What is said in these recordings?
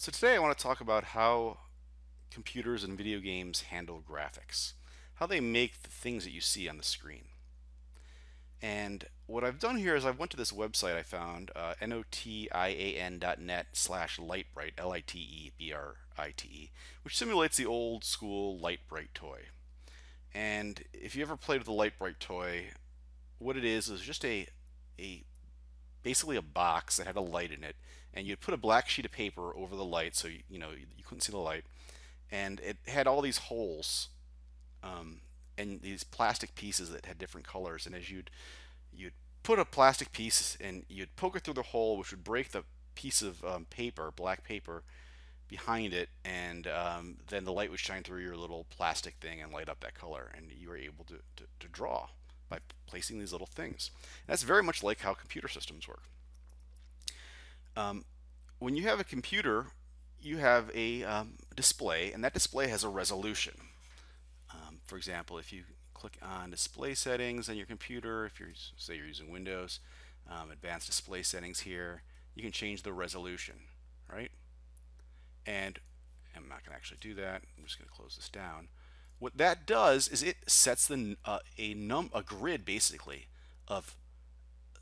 So today I want to talk about how computers and video games handle graphics, how they make the things that you see on the screen. And what I've done here is I went to this website I found, uh, notian.net slash Lite-Brite, L-I-T-E-B-R-I-T-E, which simulates the old school Lite-Brite toy. And if you ever played with a Lite-Brite toy, what it is is just a, a basically a box that had a light in it and you'd put a black sheet of paper over the light so you, you know you couldn't see the light and it had all these holes um, and these plastic pieces that had different colors and as you'd you'd put a plastic piece and you'd poke it through the hole which would break the piece of um, paper black paper behind it and um, then the light would shine through your little plastic thing and light up that color and you were able to, to, to draw by placing these little things. And that's very much like how computer systems work. Um, when you have a computer, you have a um, display, and that display has a resolution. Um, for example, if you click on display settings on your computer, if you're say you're using Windows, um, advanced display settings here, you can change the resolution, right? And I'm not going to actually do that. I'm just going to close this down. What that does is it sets the uh, a num a grid basically of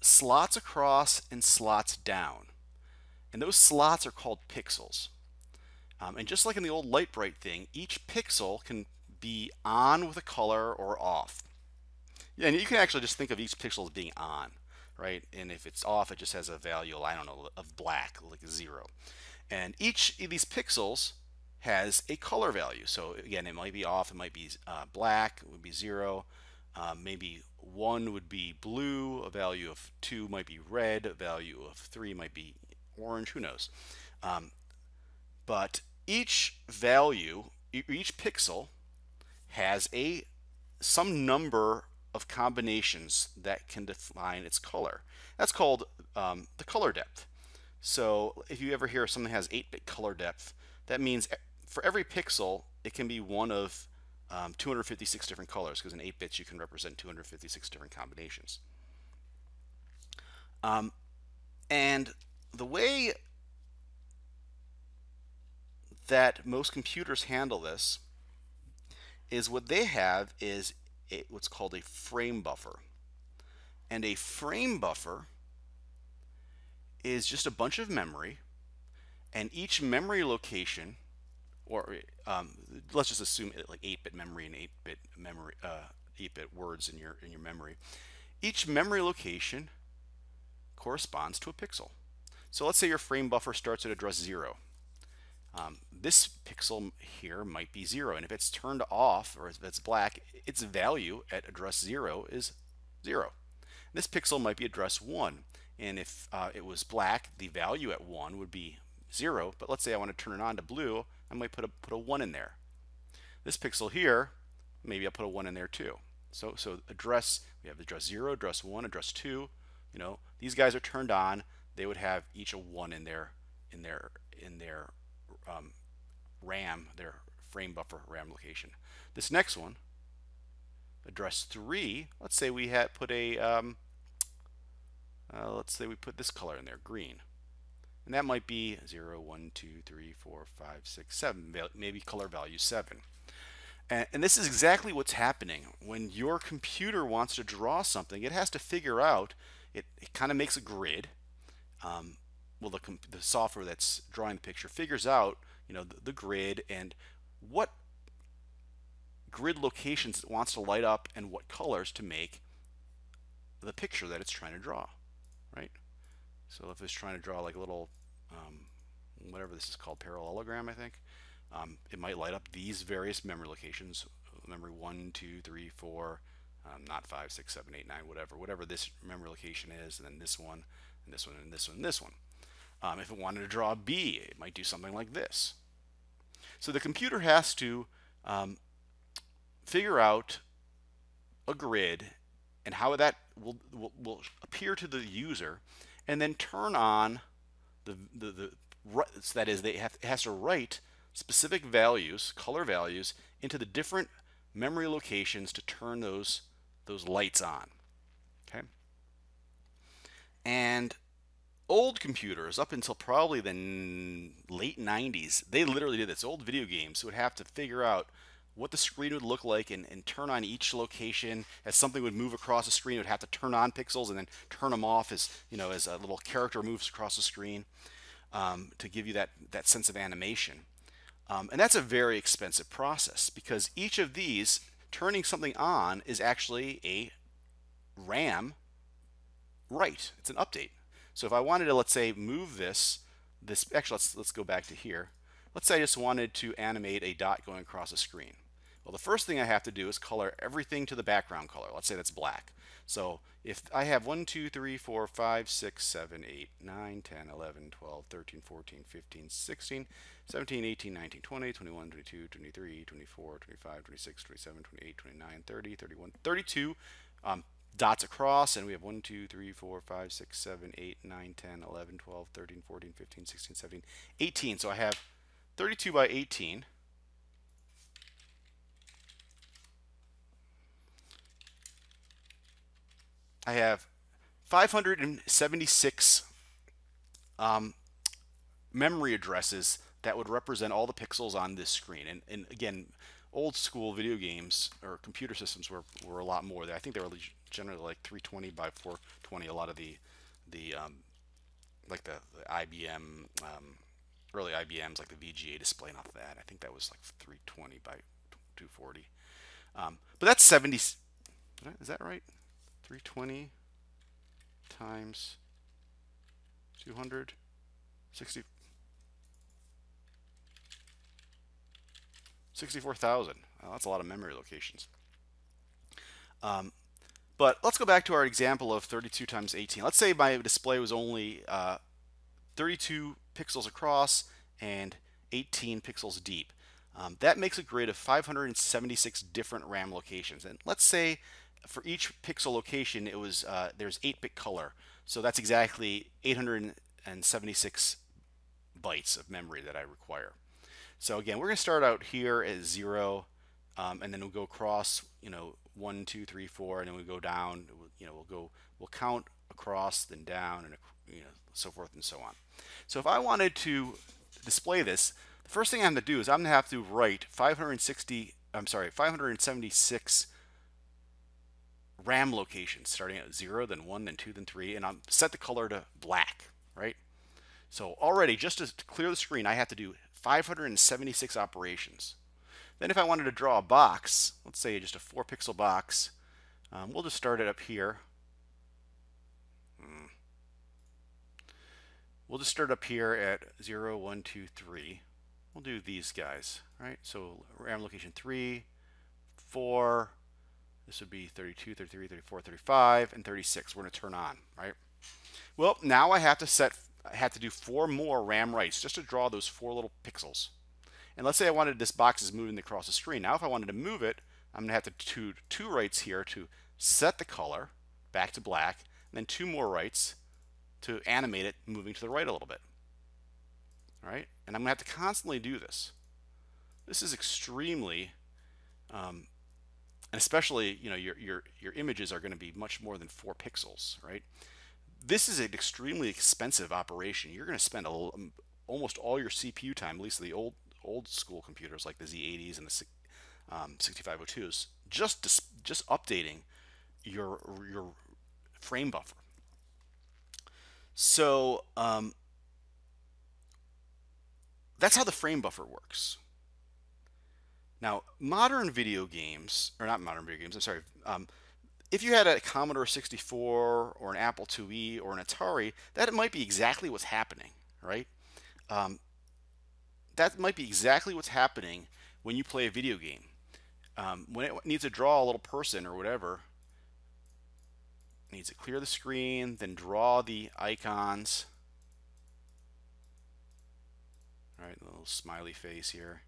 slots across and slots down. And those slots are called pixels. Um, and just like in the old Lite-Brite thing, each pixel can be on with a color or off. And you can actually just think of each pixel as being on, right? And if it's off, it just has a value, I don't know, of black, like zero. And each of these pixels has a color value. So again, it might be off, it might be uh, black, it would be zero. Um, maybe one would be blue, a value of two might be red, a value of three might be orange, who knows. Um, but each value, each pixel has a some number of combinations that can define its color. That's called um, the color depth. So if you ever hear something has 8-bit color depth, that means for every pixel, it can be one of um, 256 different colors because in 8 bits you can represent 256 different combinations. Um, and the way that most computers handle this is what they have is a, what's called a frame buffer. And a frame buffer is just a bunch of memory and each memory location or um, let's just assume like 8-bit memory and 8-bit memory, 8-bit uh, words in your in your memory. Each memory location corresponds to a pixel. So let's say your frame buffer starts at address zero. Um, this pixel here might be zero, and if it's turned off or if it's black, its value at address zero is zero. This pixel might be address one, and if uh, it was black, the value at one would be zero. But let's say I want to turn it on to blue, I might put a put a one in there. This pixel here, maybe I'll put a one in there too. So so address we have address zero, address one, address two. You know these guys are turned on. They would have each a one in their in their in their um, RAM, their frame buffer RAM location. This next one, address three. Let's say we had put a um, uh, let's say we put this color in there, green. And that might be 0, 1, 2, 3, 4, 5, 6, 7, maybe color value 7. And, and this is exactly what's happening. When your computer wants to draw something, it has to figure out, it, it kind of makes a grid. Um, well, the, the software that's drawing the picture figures out, you know, the, the grid and what grid locations it wants to light up and what colors to make the picture that it's trying to draw, right? So if it's trying to draw like a little um, whatever this is called, parallelogram, I think, um, it might light up these various memory locations, memory 1, 2, 3, 4, um, not 5, 6, 7, 8, 9, whatever, whatever this memory location is, and then this one, and this one, and this one, and this one. Um, if it wanted to draw a B, it might do something like this. So the computer has to um, figure out a grid and how that will, will, will appear to the user and then turn on the, the, the so that is, they have, it has to write specific values, color values, into the different memory locations to turn those those lights on. And old computers up until probably the late 90s, they literally did this. Old video games would have to figure out what the screen would look like and, and, turn on each location as something would move across the screen it would have to turn on pixels and then turn them off as you know as a little character moves across the screen um, to give you that that sense of animation um, and that's a very expensive process because each of these turning something on is actually a RAM write it's an update so if I wanted to let's say move this this actually let's let's go back to here let's say I just wanted to animate a dot going across a screen well, the first thing I have to do is color everything to the background color. Let's say that's black. So if I have 1, 2, 3, 4, 5, 6, 7, 8, 9, 10, 11, 12, 13, 14, 15, 16, 17, 18, 19, 20, 21, 22, 23, 24, 25, 26, 27, 28, 29, 30, 31, 32 um, dots across. And we have 1, 2, 3, 4, 5, 6, 7, 8, 9, 10, 11, 12, 13, 14, 15, 16, 17, 18. So I have 32 by 18. I have 576 um, memory addresses that would represent all the pixels on this screen. And, and again, old school video games or computer systems were, were a lot more. I think they were generally like 320 by 420. A lot of the the um, like the, the IBM um, early IBMs like the VGA display, not that. I think that was like 320 by 240. Um, but that's 70. Is that right? 320 times 200, 60, 64,000. Well, that's a lot of memory locations. Um, but let's go back to our example of 32 times 18. Let's say my display was only uh, 32 pixels across and 18 pixels deep. Um, that makes a grid of 576 different RAM locations. And let's say for each pixel location, it was uh, there's 8-bit color. So that's exactly 876 bytes of memory that I require. So again, we're going to start out here at zero, um, and then we'll go across, you know, one, two, three, four, and then we go down. You know, we'll go, we'll count across, then down, and you know, so forth and so on. So if I wanted to display this, the first thing I'm going to do is I'm going to have to write 560. I'm sorry, 576 RAM locations starting at 0, then 1, then 2, then 3, and I'm set the color to black, right? So already, just to clear the screen, I have to do 576 operations. Then if I wanted to draw a box, let's say just a 4 pixel box, um, we'll just start it up here. Hmm. We'll just start up here at 0, 1, 2, 3. We'll do these guys, right? So RAM location 3, 4, this would be 32, 33, 34, 35, and 36. We're going to turn on, right? Well, now I have to set, I have to do four more RAM writes just to draw those four little pixels. And let's say I wanted this box is moving across the screen. Now if I wanted to move it, I'm going to have to do two writes here to set the color back to black, and then two more writes to animate it moving to the right a little bit. All right? And I'm going to have to constantly do this. This is extremely um, and especially you know your your your images are going to be much more than four pixels right this is an extremely expensive operation you're going to spend a, um, almost all your CPU time at least the old old school computers like the Z80s and the um, 6502s just just updating your your frame buffer so um, that's how the frame buffer works now, modern video games, or not modern video games, I'm sorry, um, if you had a Commodore 64 or an Apple IIe or an Atari, that might be exactly what's happening, right? Um, that might be exactly what's happening when you play a video game. Um, when it needs to draw a little person or whatever, needs to clear the screen, then draw the icons. All right, little smiley face here.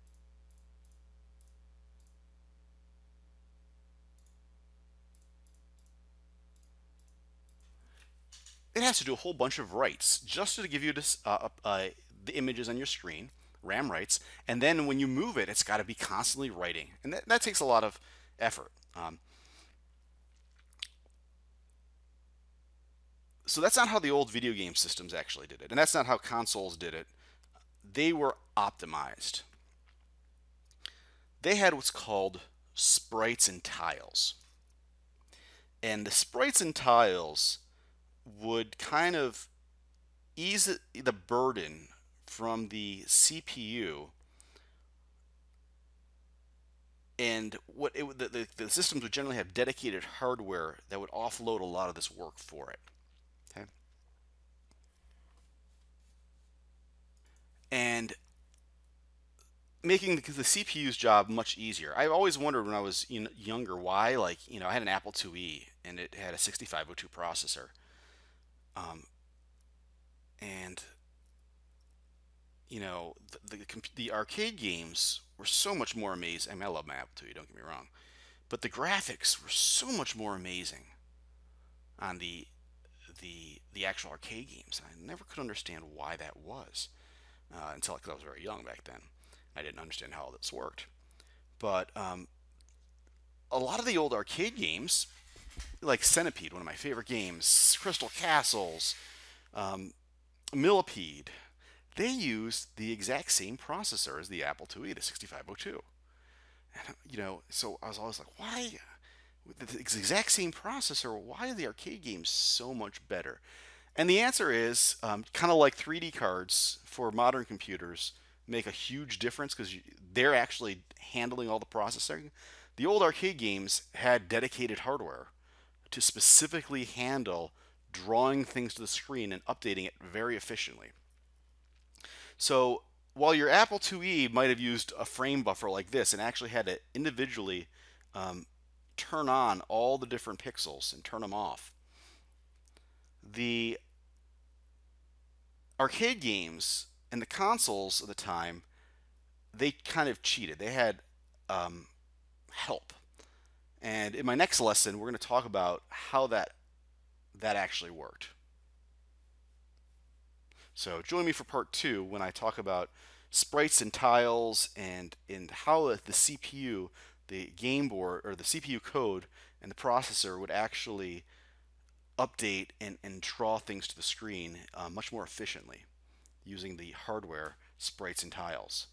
it has to do a whole bunch of writes just to give you this, uh, uh, the images on your screen, RAM writes, and then when you move it, it's got to be constantly writing, and that, that takes a lot of effort. Um, so that's not how the old video game systems actually did it, and that's not how consoles did it. They were optimized. They had what's called sprites and tiles. And the sprites and tiles would kind of ease the burden from the CPU and what it, the, the, the, systems would generally have dedicated hardware that would offload a lot of this work for it. Okay. And making the, the CPU's job much easier. I always wondered when I was you know, younger why, like, you know, I had an Apple IIe and it had a 6502 processor. Um, and, you know, the, the, the, arcade games were so much more amazing. I mean, I love my Apple IIe, don't get me wrong. But the graphics were so much more amazing on the the the actual arcade games. I never could understand why that was uh, until because I was very young back then. I didn't understand how all this worked. But um, a lot of the old arcade games, like Centipede, one of my favorite games, Crystal Castles, um, Millipede, they used the exact same processor as the Apple IIe, the 6502. And, you know, so I was always like, why? With the exact same processor, why are the arcade games so much better? And the answer is um, kind of like 3D cards for modern computers make a huge difference because they're actually handling all the processing. The old arcade games had dedicated hardware to specifically handle drawing things to the screen and updating it very efficiently. So while your Apple IIe might have used a frame buffer like this and actually had to individually um, turn on all the different pixels and turn them off, the arcade games and the consoles of the time, they kind of cheated. They had um, help. And in my next lesson, we're going to talk about how that that actually worked. So join me for part two when I talk about sprites and tiles and and how the CPU, the game board or the CPU code and the processor would actually update and, and draw things to the screen uh, much more efficiently using the hardware sprites and tiles.